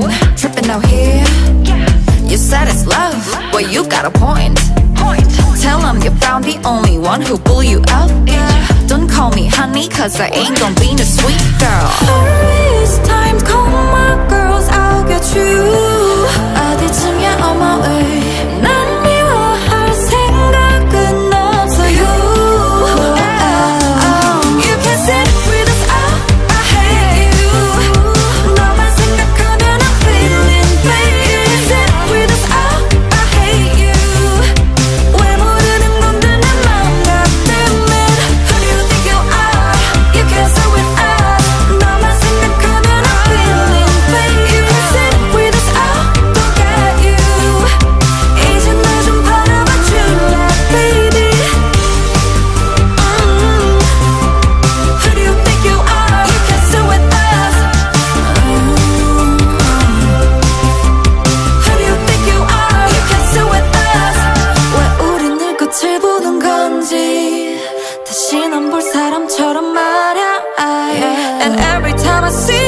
tripping, tripping out here. You said it's love, well you got a point. Tell them you found the only one who pull you out. Yeah. Don't call me honey cause I ain't gon' be no sweet girl. 사람처럼 말야 And every time I see